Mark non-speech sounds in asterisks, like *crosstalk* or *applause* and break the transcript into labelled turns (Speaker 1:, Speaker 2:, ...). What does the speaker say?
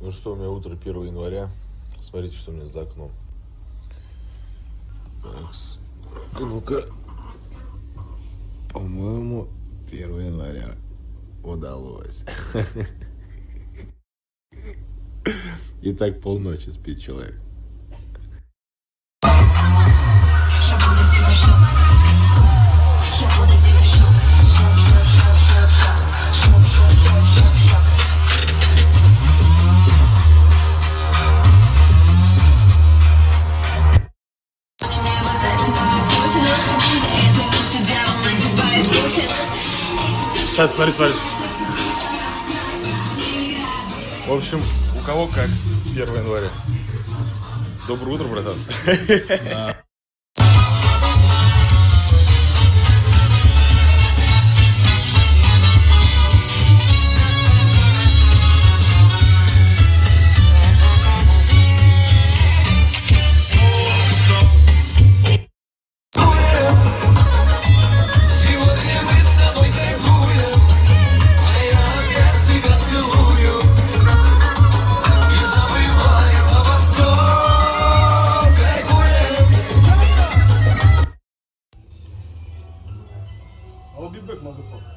Speaker 1: Ну что, у меня утро 1 января. Смотрите, что у меня за окном. Такс. Ну-ка. По-моему, 1 января удалось. *laughs* И так полночи спит человек.
Speaker 2: Сейчас, смотри, смотри. В общем, у кого как 1 января. Доброе утро, братан. I'll be back, motherfucker.